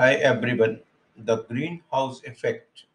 Hi everyone. The greenhouse effect.